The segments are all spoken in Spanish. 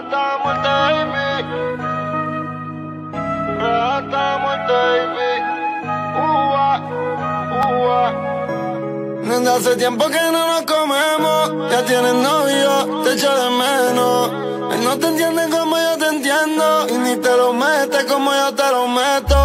Rata muerte baby. Rata muerte baby. Uva, uva. Nena, hace tiempo que no nos comemos. Ya tienes novio, te echo de menos. Él no te entiende como yo te entiendo. Y ni te lo metes como yo te lo meto.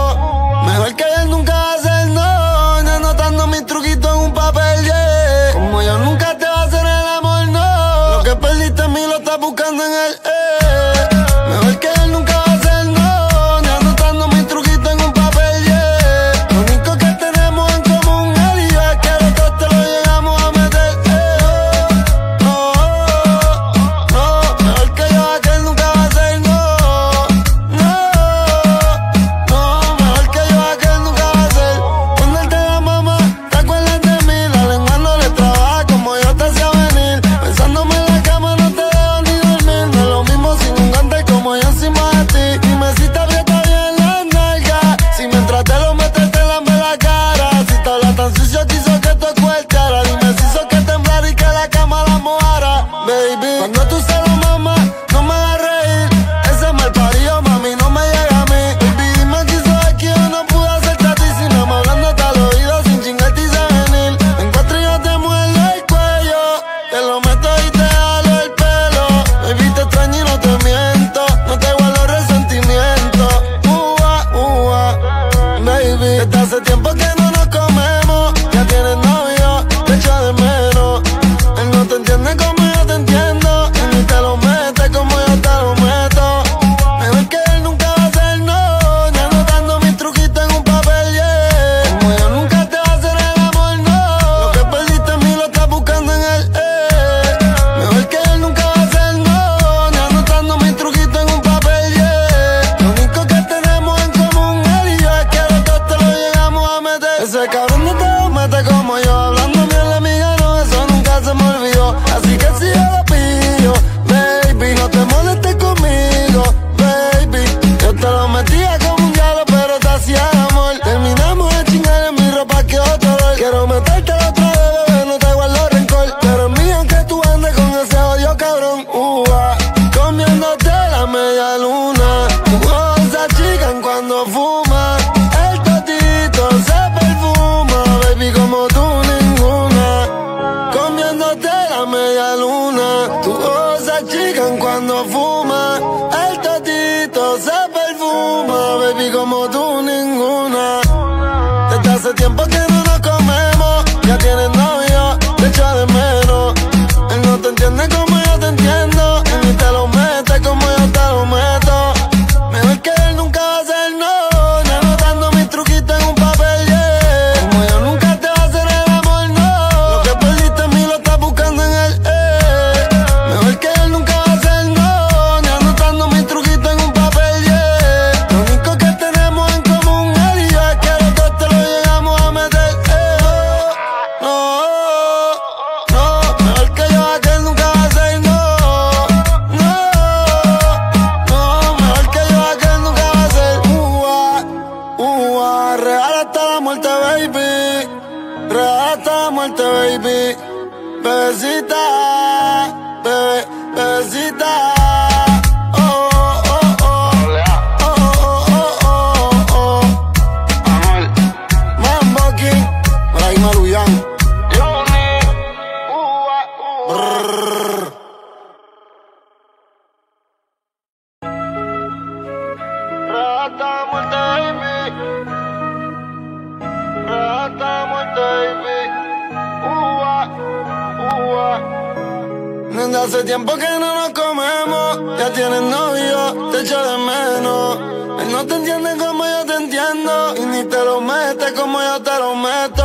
de hace tiempo que no nos comemos. Ya tienes novio, te echo de menos. Él no te entiende como yo te entiendo. Y ni te lo metes como yo te lo meto.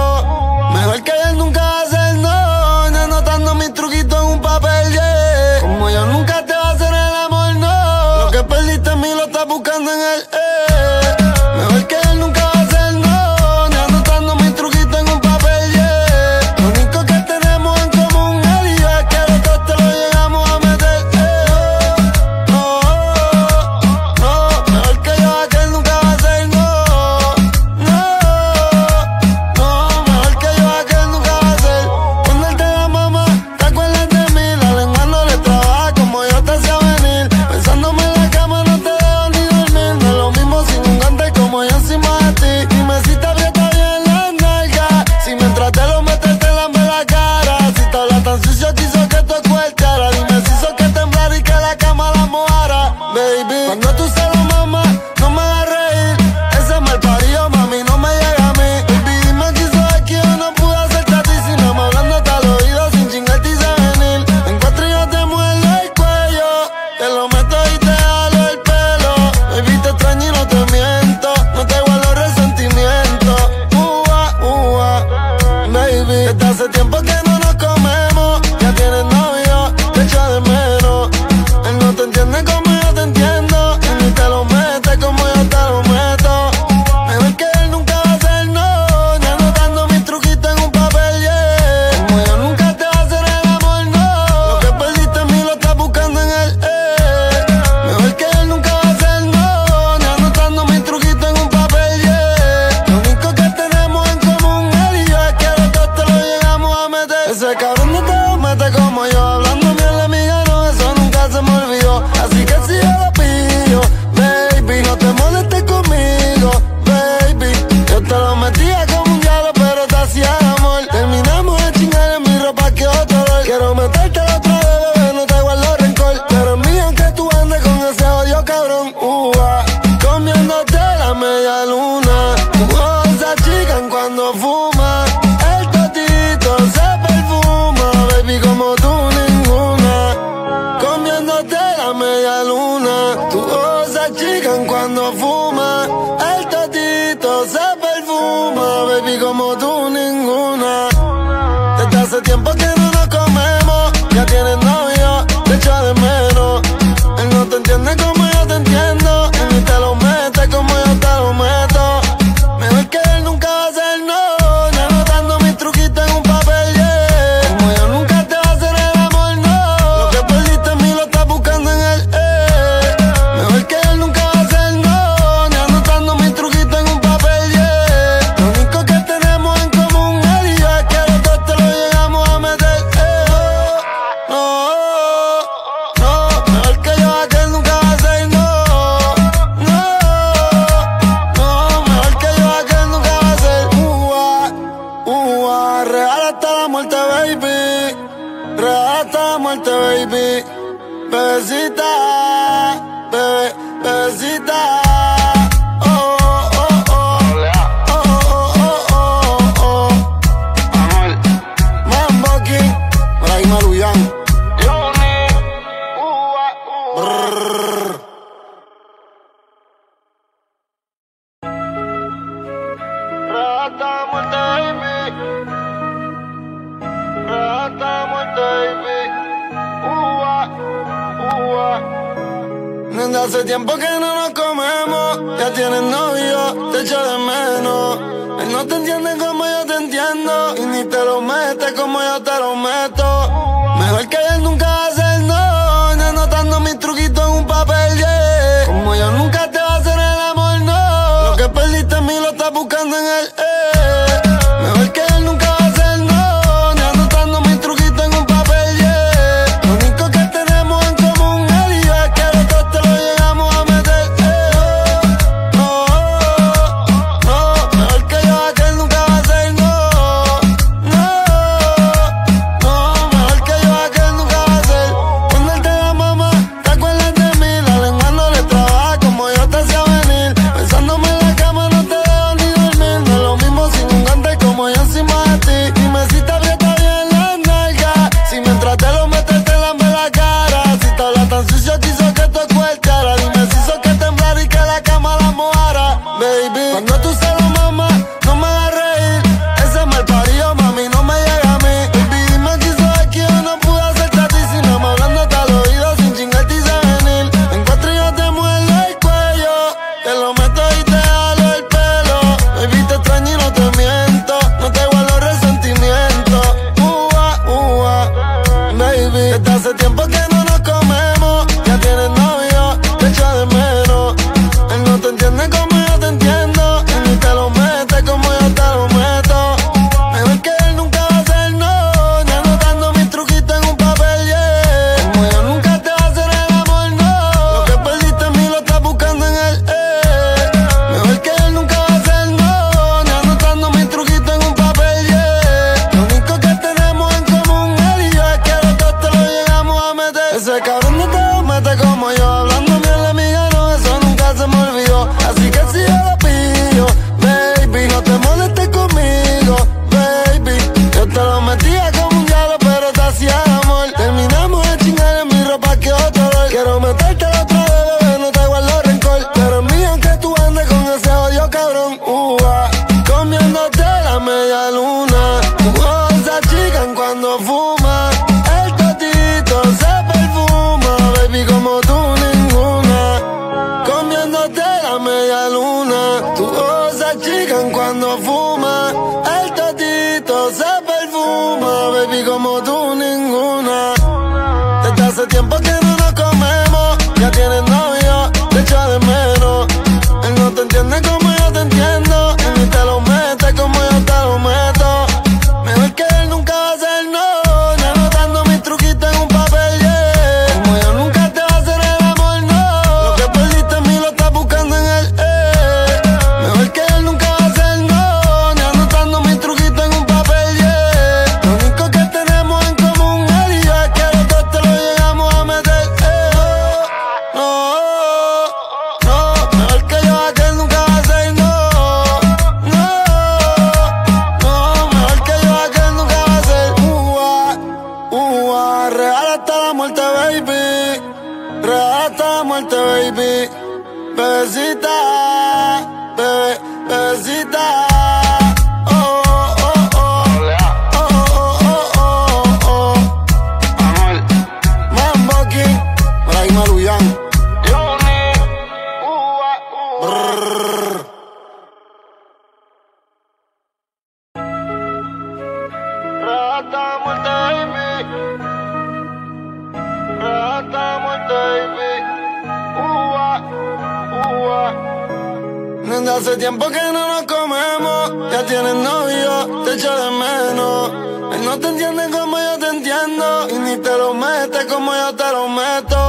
ya tienes novio, te echo de menos. Él no te entiende como yo te entiendo, y ni te lo metes como yo te lo meto. Lo mete como yo te lo meto.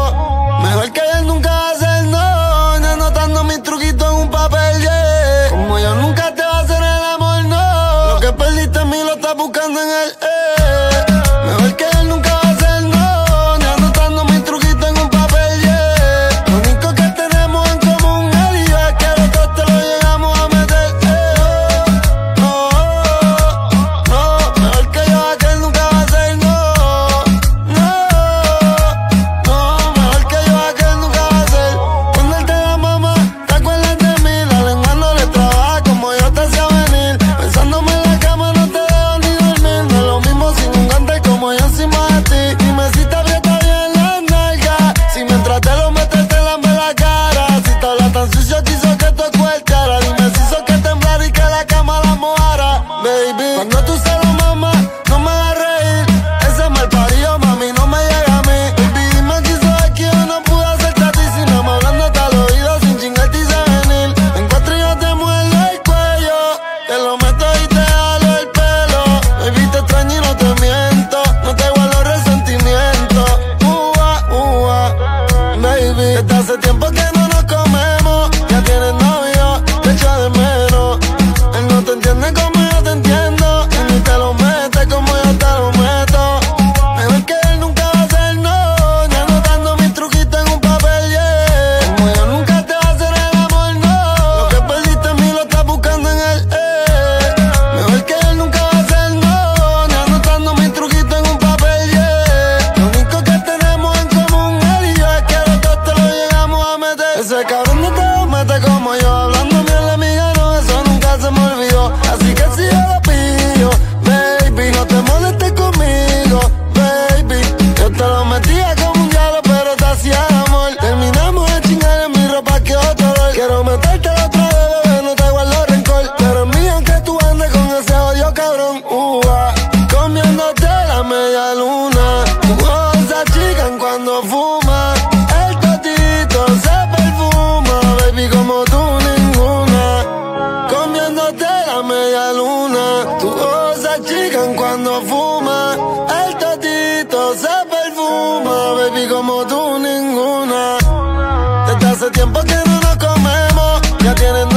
Comemos.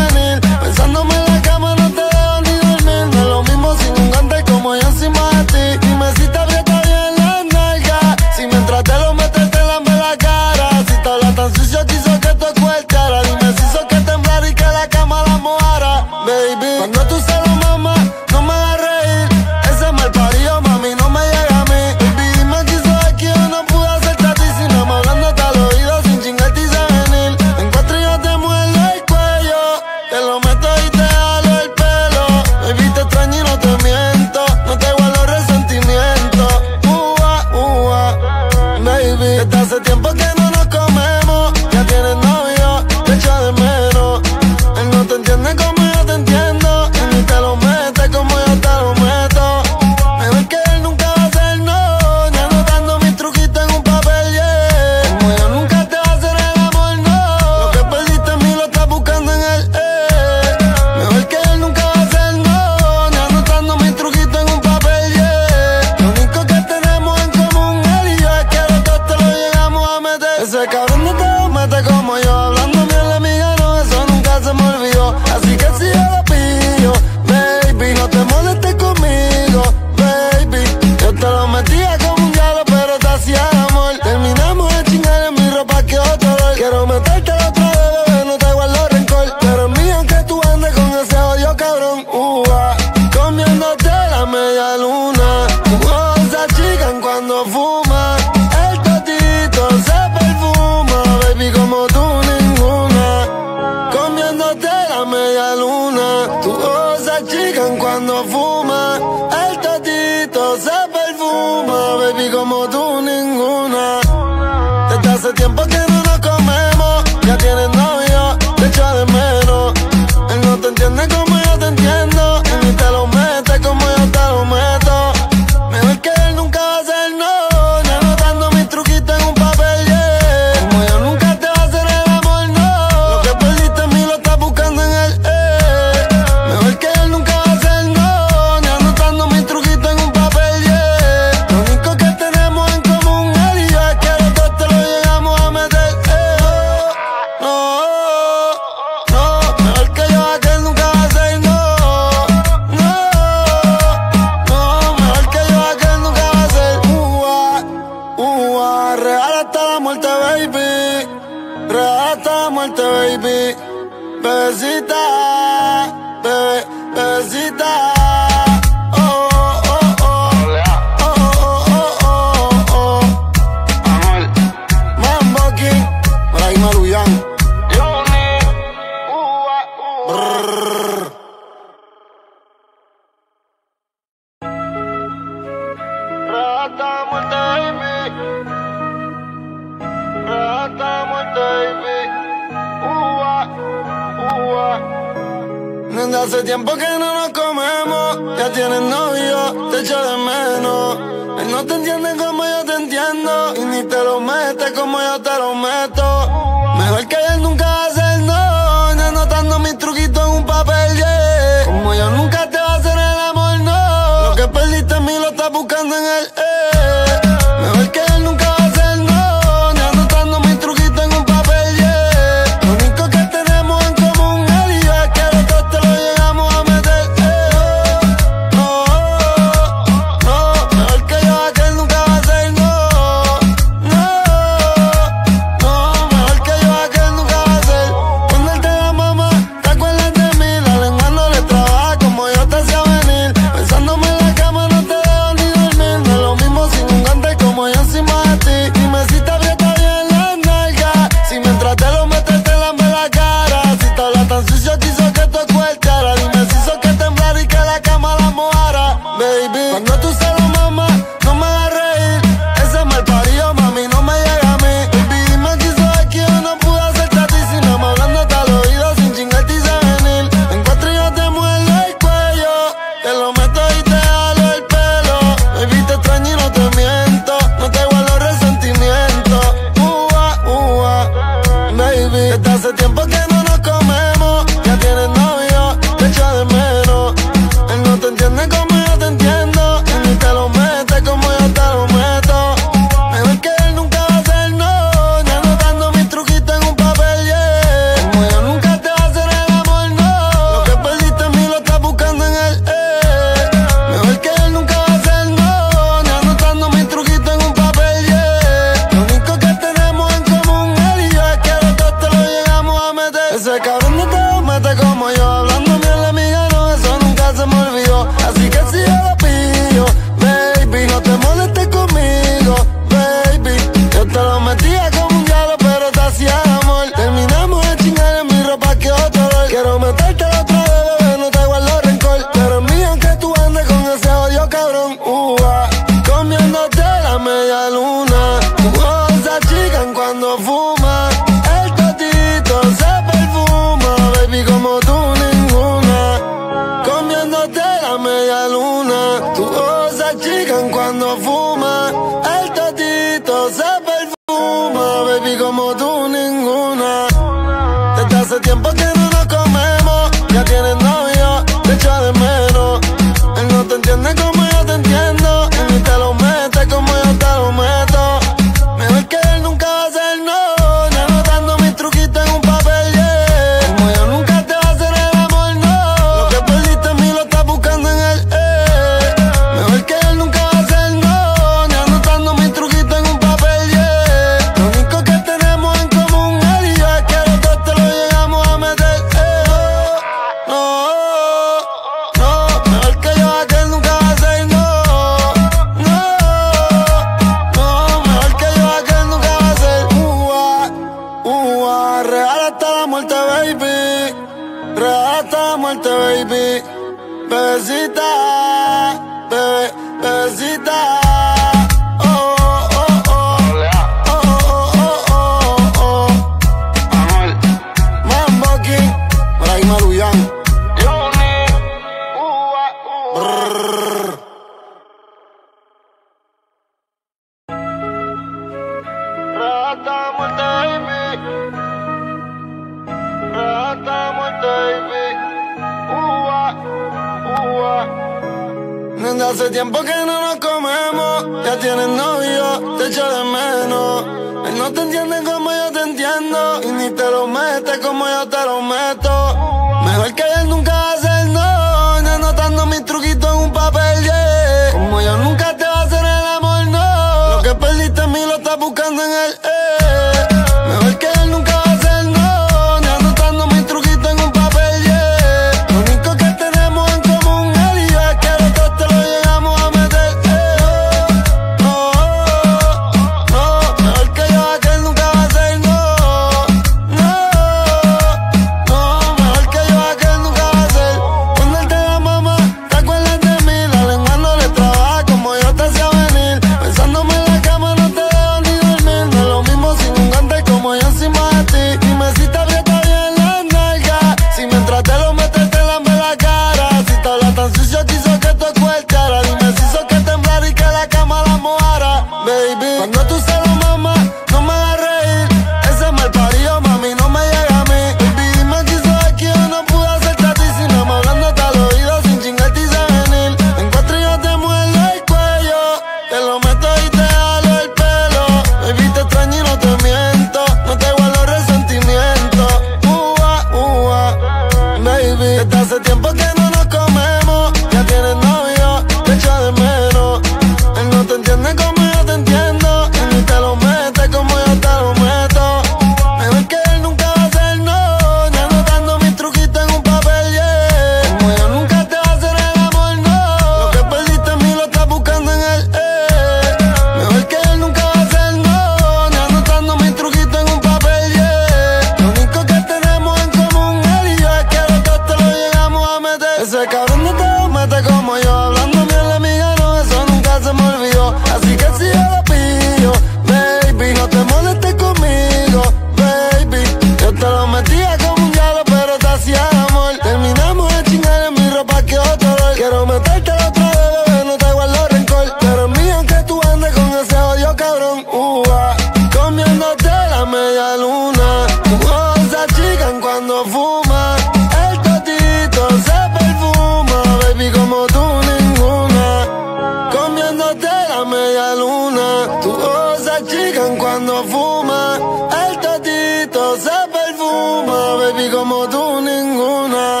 luna. Tus ojos se achican cuando fuma. El totito se perfuma, baby, como tú ninguna.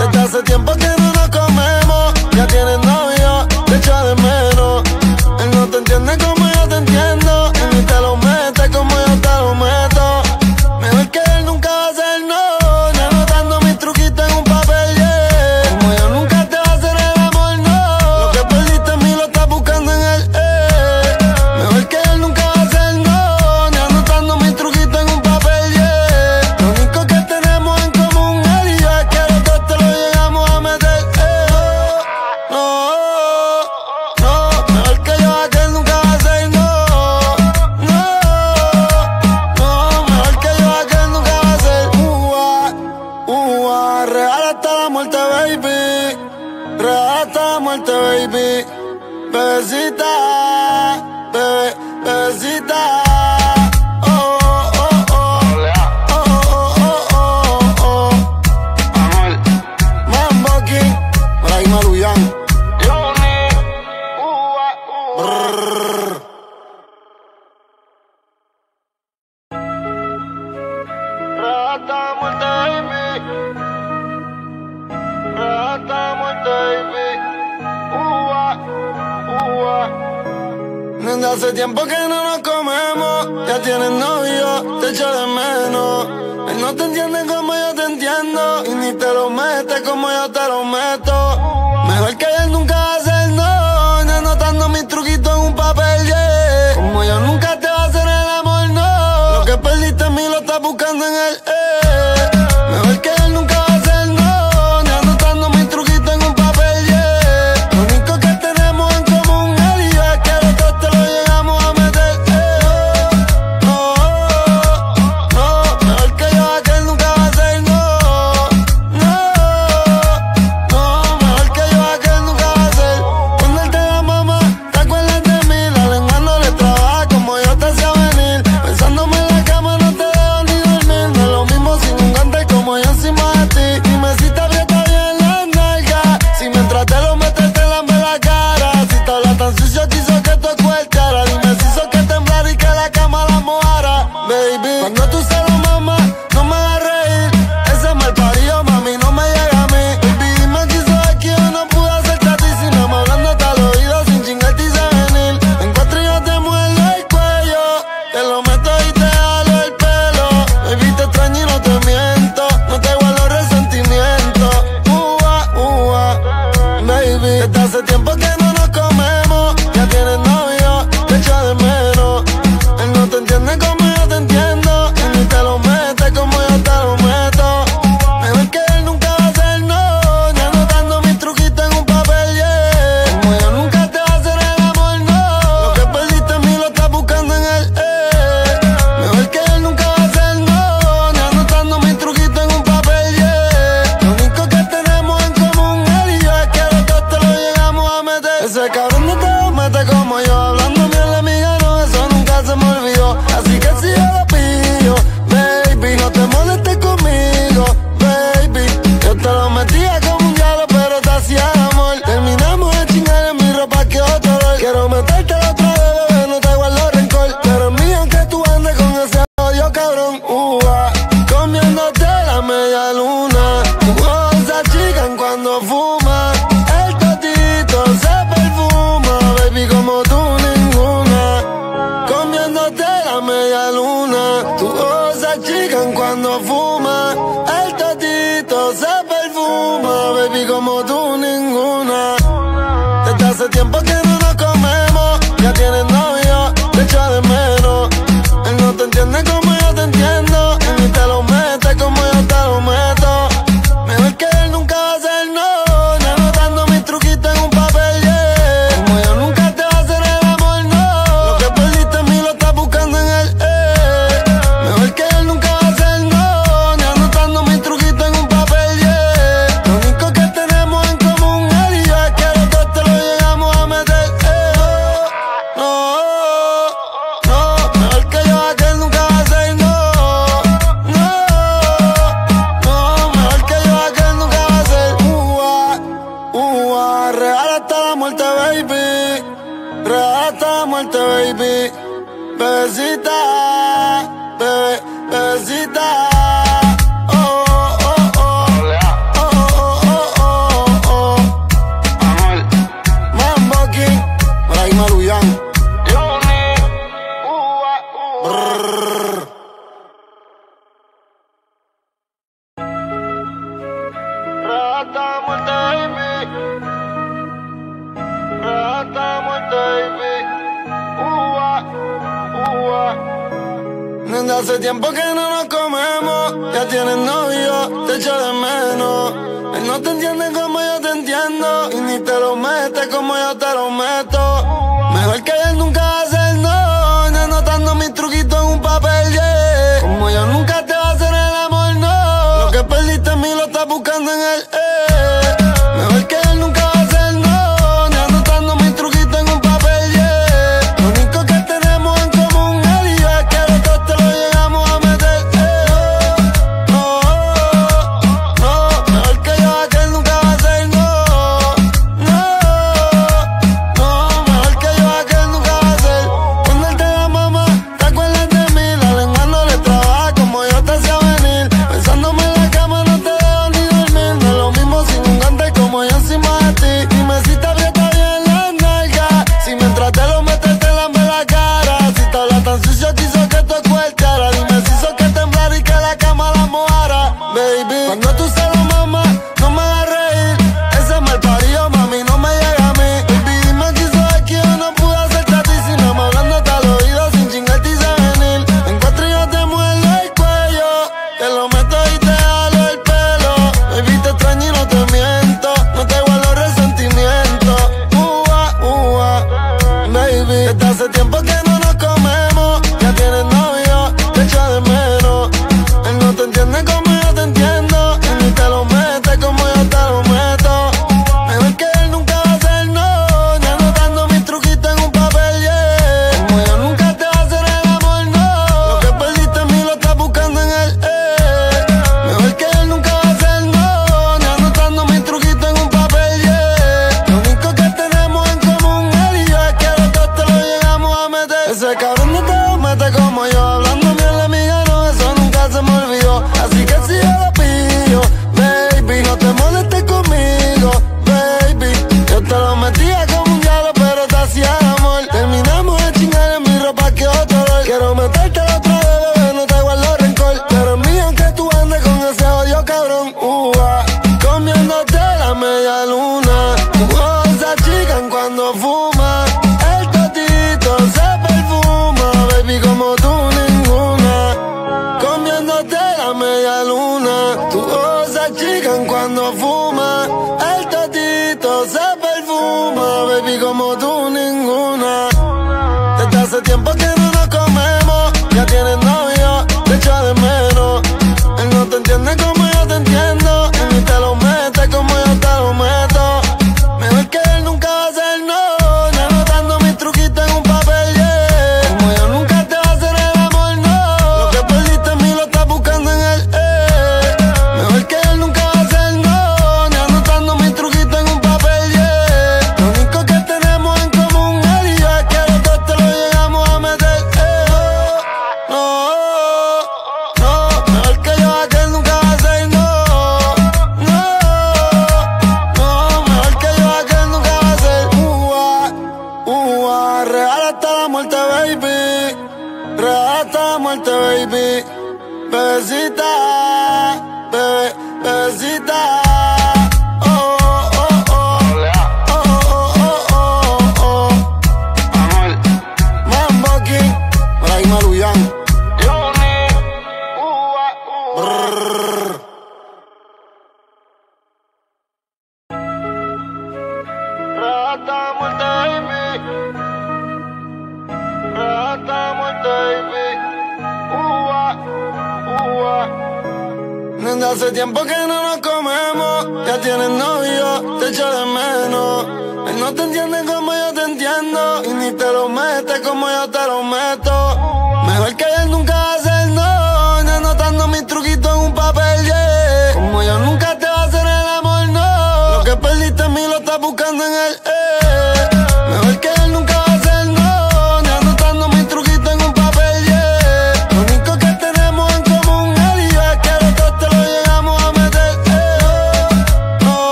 Desde hace tiempo que como tú ninguna. Desde hace tiempo que no nos comemos, ya tienes novio, te echa de menos. Él no te entiende como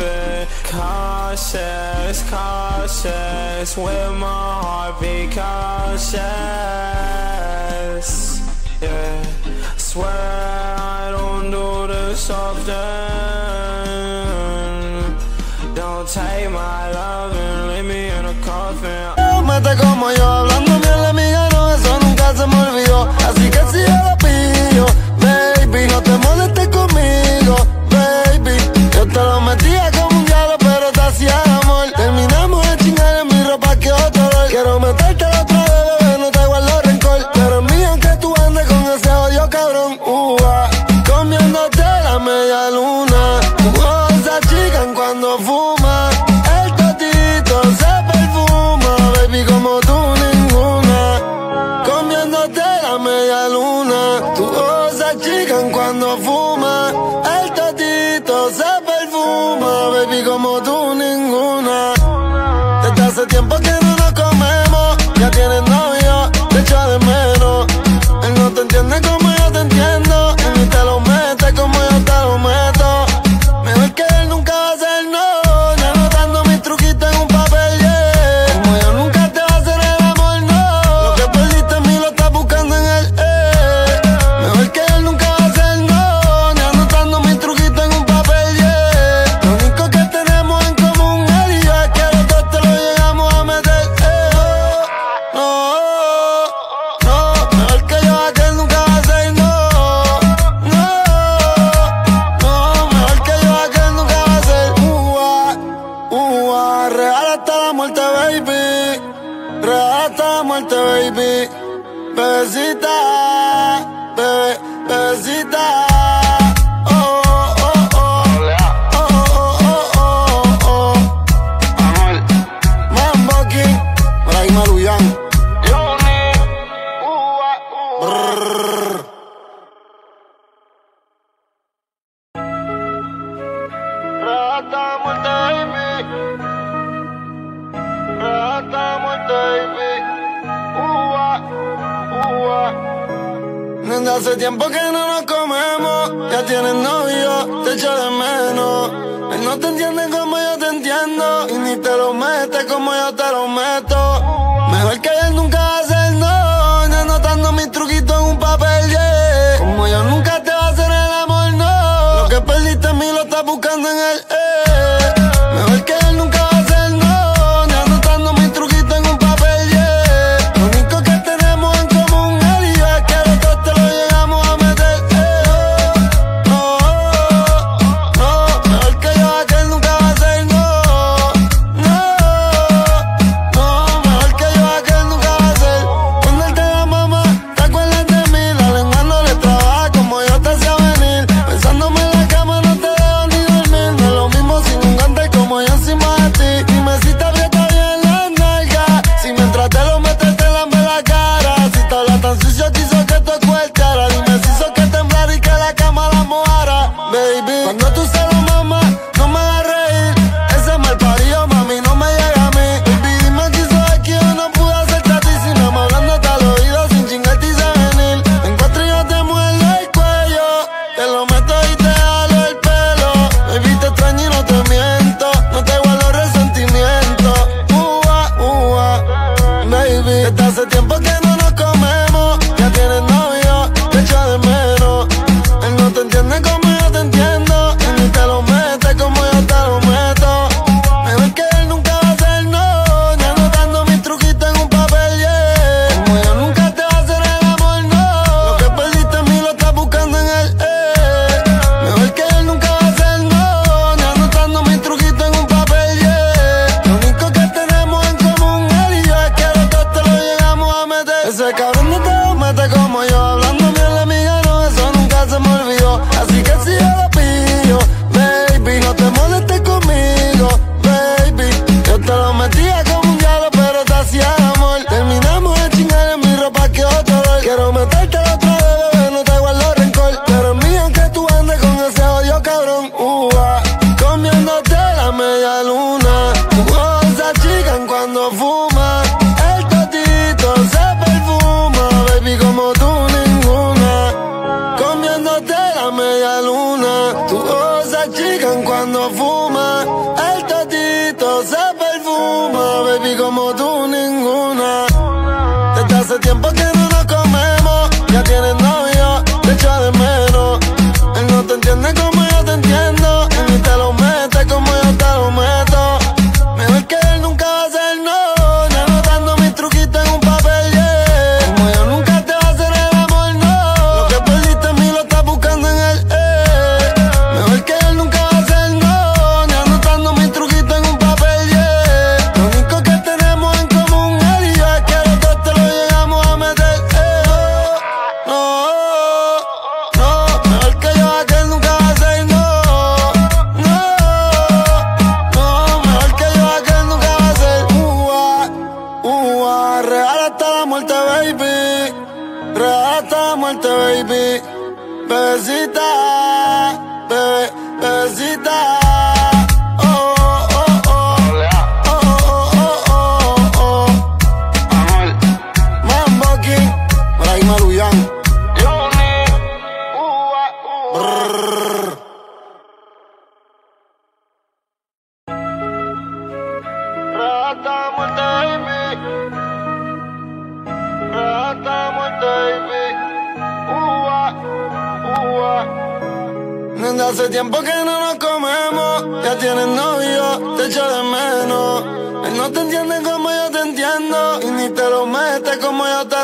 been cautious, cautious with my heart, be cautious. Yeah, swear I don't do this often. Don't take my love and leave me in a coffin. Hace tiempo que no nos comemos, ya tienes novio, te echo de menos. Él no te entiende como yo te entiendo, y ni te lo metes como yo te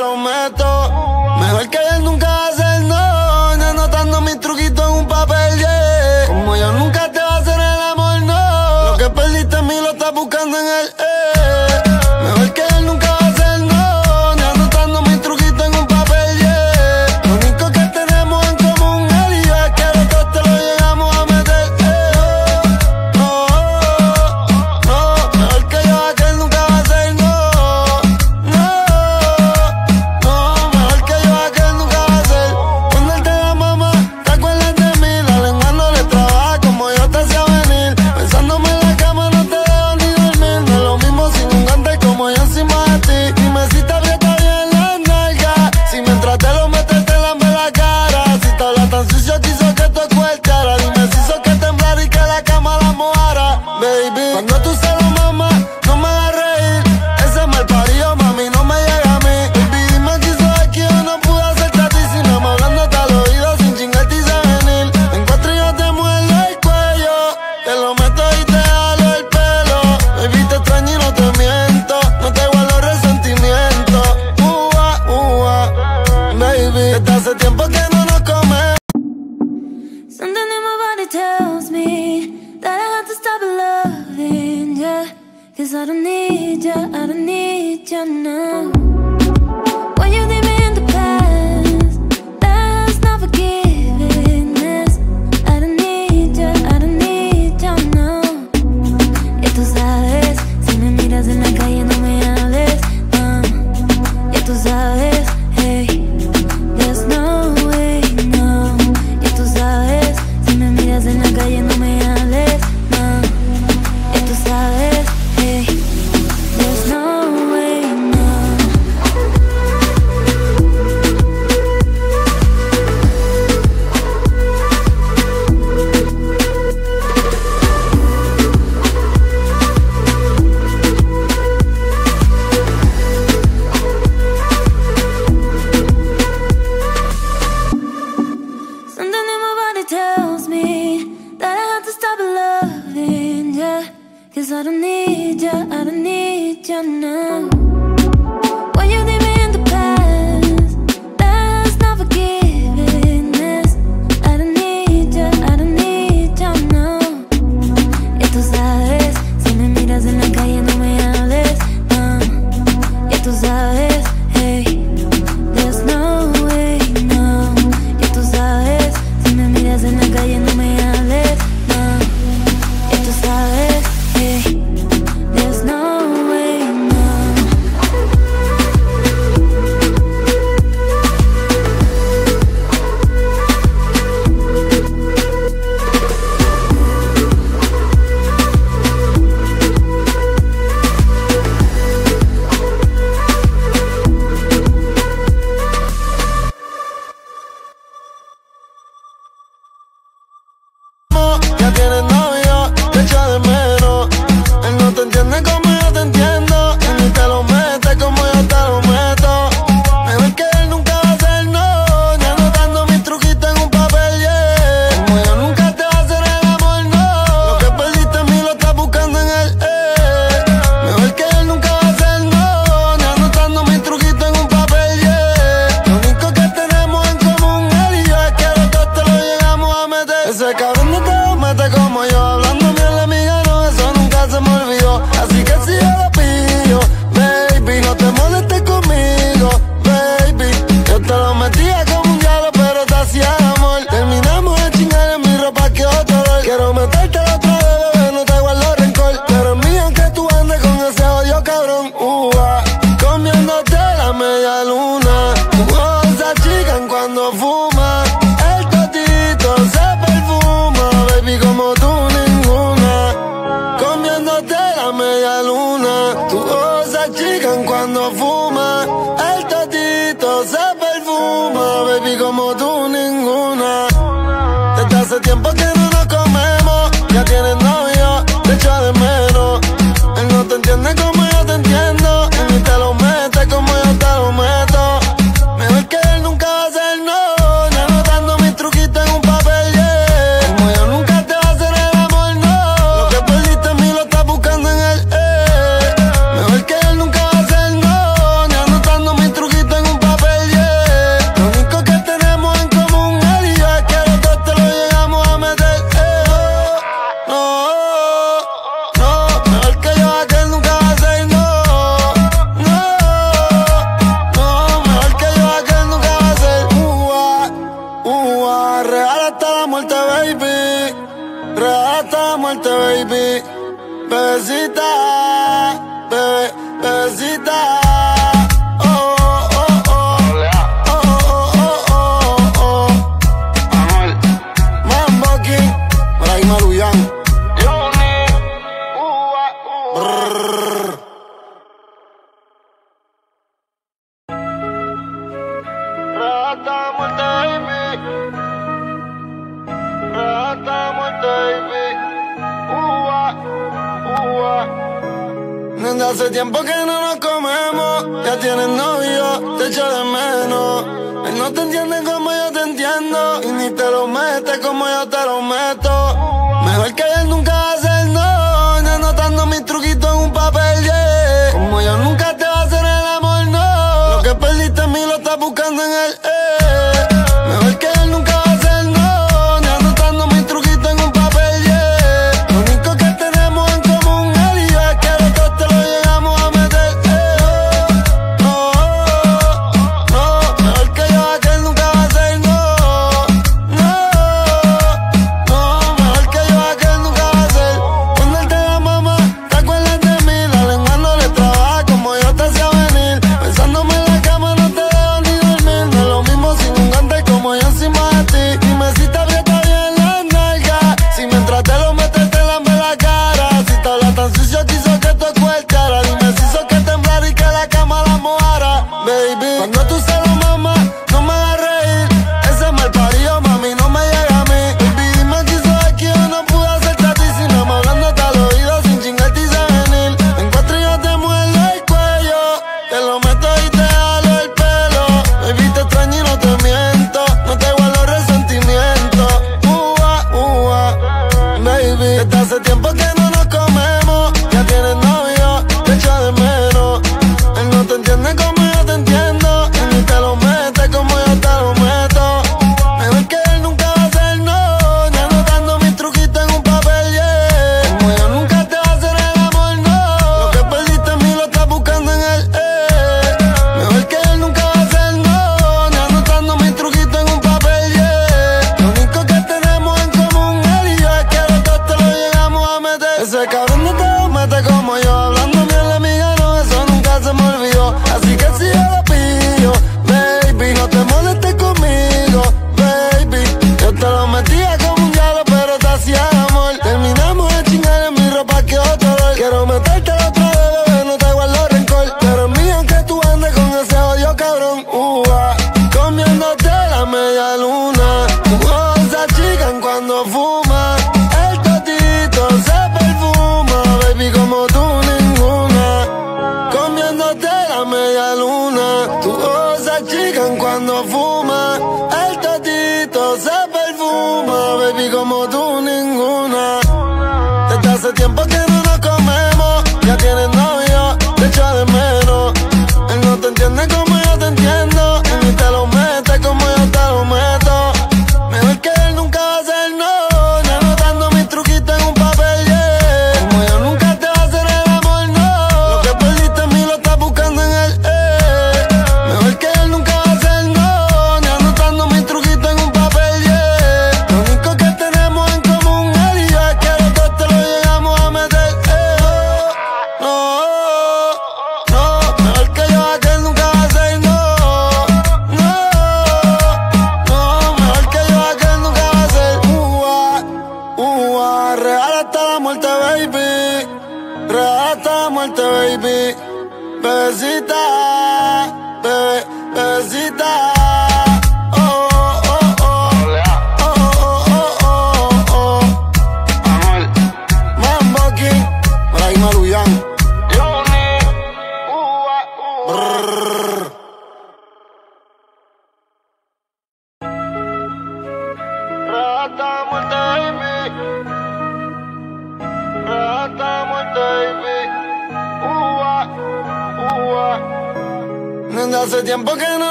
Hace tiempo que no nos comemos. Ya tienes novio, te echo de menos. Él no te entiende como yo te entiendo. Y ni te lo metes como yo te lo meto.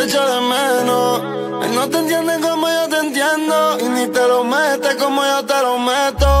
te echo de menos. Él no te entiende como yo te entiendo. Y ni te lo metes como yo te lo meto.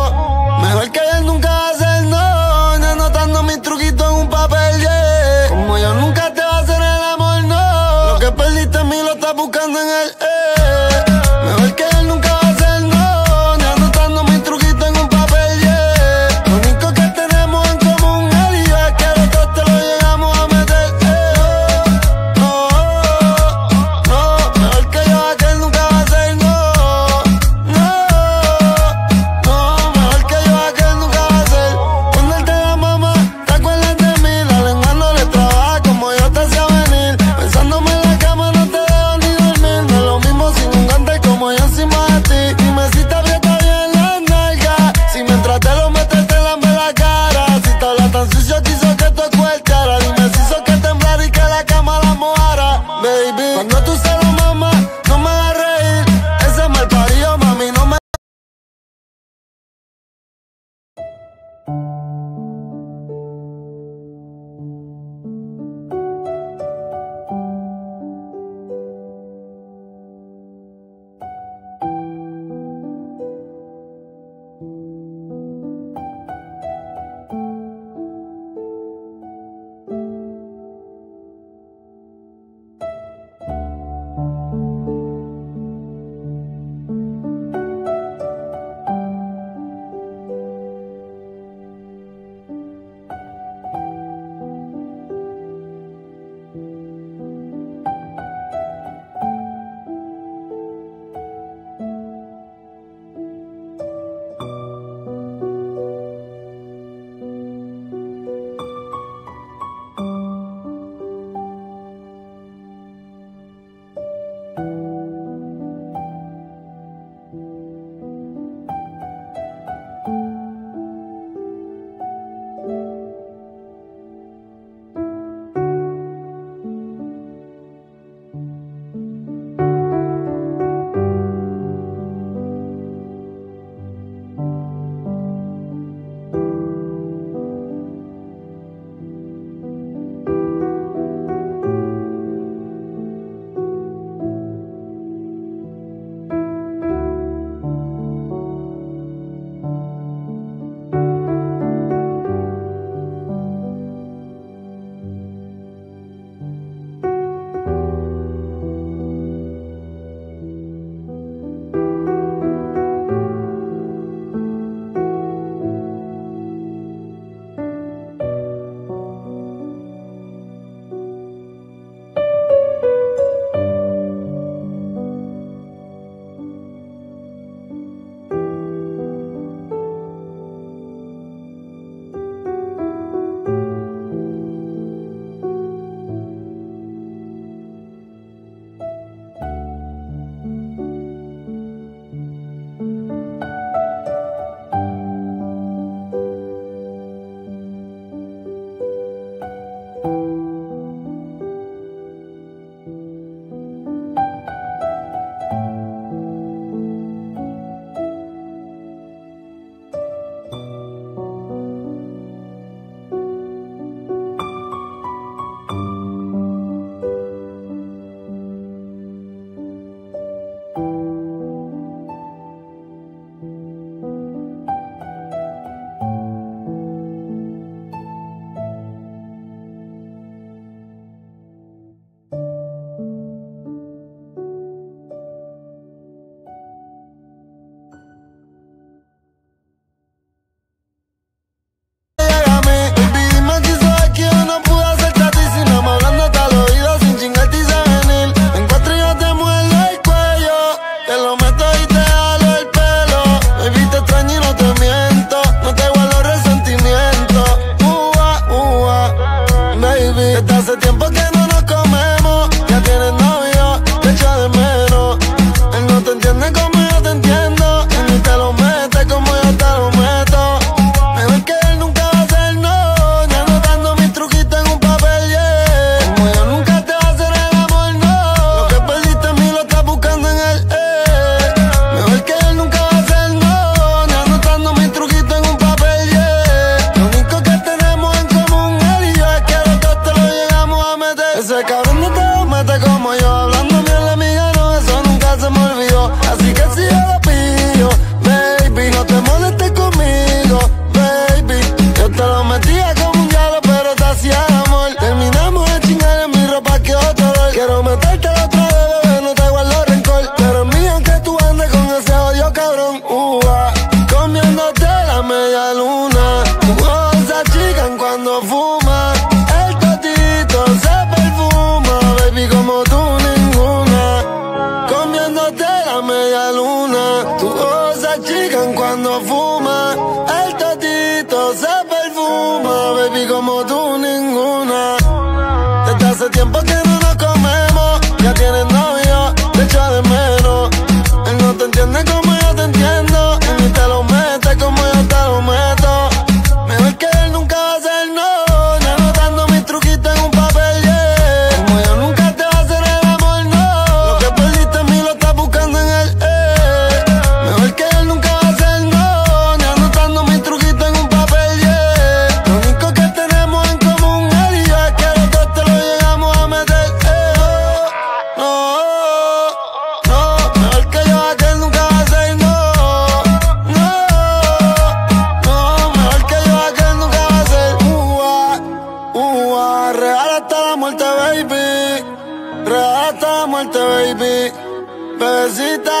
parasita